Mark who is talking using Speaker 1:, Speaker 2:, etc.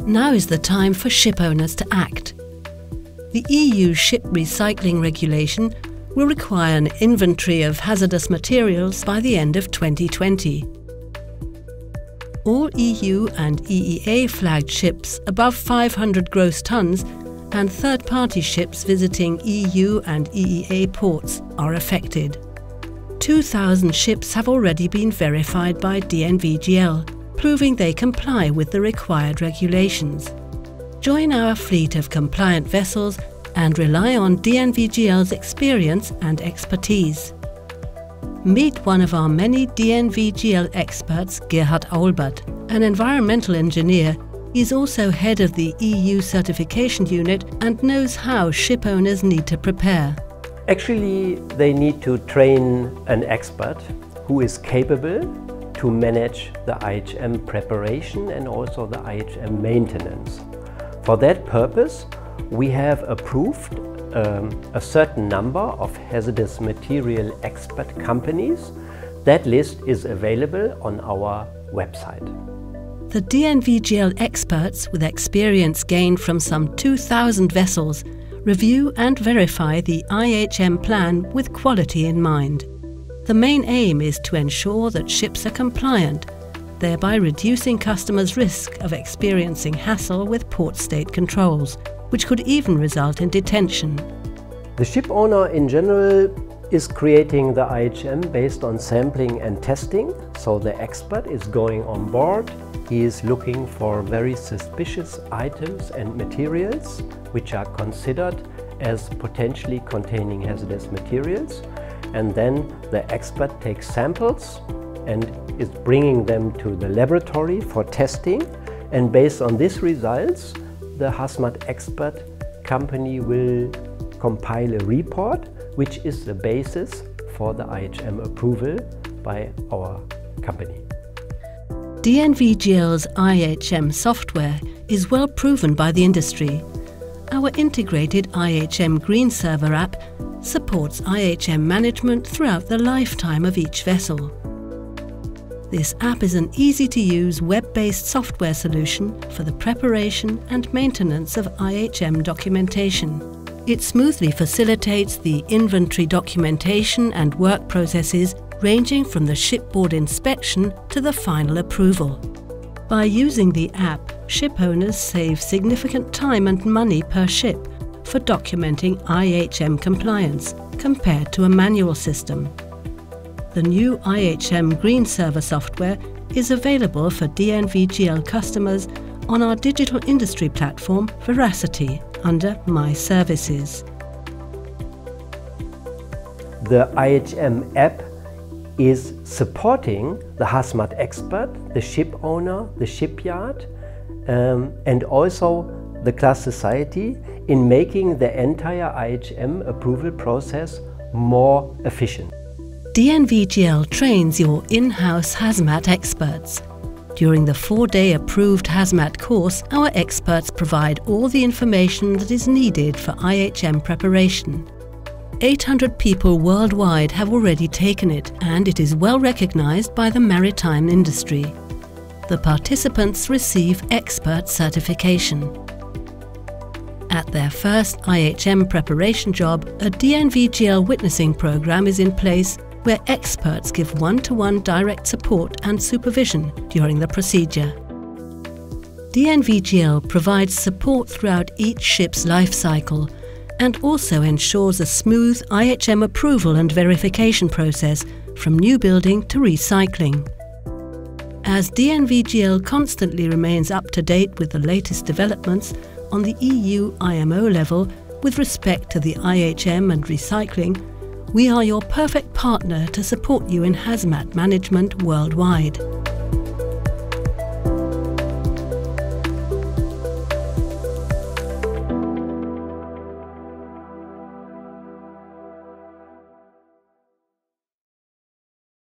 Speaker 1: Now is the time for ship owners to act. The EU ship recycling regulation will require an inventory of hazardous materials by the end of 2020. All EU and EEA flagged ships above 500 gross tonnes and third party ships visiting EU and EEA ports are affected. 2,000 ships have already been verified by DNVGL, proving they comply with the required regulations. Join our fleet of compliant vessels and rely on DNVGL's experience and expertise. Meet one of our many DNVGL experts, Gerhard Aulbert, an environmental engineer. He's also head of the EU certification unit and knows how ship owners need to prepare.
Speaker 2: Actually, they need to train an expert who is capable to manage the IHM preparation and also the IHM maintenance. For that purpose, we have approved um, a certain number of hazardous material expert companies. That list is available on our website.
Speaker 1: The DNVGL experts, with experience gained from some 2,000 vessels, review and verify the IHM plan with quality in mind. The main aim is to ensure that ships are compliant, thereby reducing customers' risk of experiencing hassle with port state controls which could even result in detention.
Speaker 2: The ship owner in general is creating the IHM based on sampling and testing. So the expert is going on board. He is looking for very suspicious items and materials which are considered as potentially containing hazardous materials. And then the expert takes samples and is bringing them to the laboratory for testing. And based on these results, the hazmat expert company will compile a report which is the basis for the IHM approval by our company.
Speaker 1: DNVGL's IHM software is well proven by the industry. Our integrated IHM Green Server app supports IHM management throughout the lifetime of each vessel. This app is an easy to use web based software solution for the preparation and maintenance of IHM documentation. It smoothly facilitates the inventory documentation and work processes ranging from the shipboard inspection to the final approval. By using the app, ship owners save significant time and money per ship for documenting IHM compliance compared to a manual system. The new IHM Green Server software is available for DNVGL customers on our digital industry platform Veracity under My Services.
Speaker 2: The IHM app is supporting the hazmat expert, the ship owner, the shipyard, um, and also the class society in making the entire IHM approval process more efficient.
Speaker 1: DNVGL trains your in-house hazmat experts. During the four-day approved hazmat course, our experts provide all the information that is needed for IHM preparation. 800 people worldwide have already taken it and it is well recognized by the maritime industry. The participants receive expert certification. At their first IHM preparation job, a DNVGL witnessing program is in place where experts give one to one direct support and supervision during the procedure. DNVGL provides support throughout each ship's life cycle and also ensures a smooth IHM approval and verification process from new building to recycling. As DNVGL constantly remains up to date with the latest developments on the EU IMO level with respect to the IHM and recycling, we are your perfect partner to support you in hazmat management worldwide.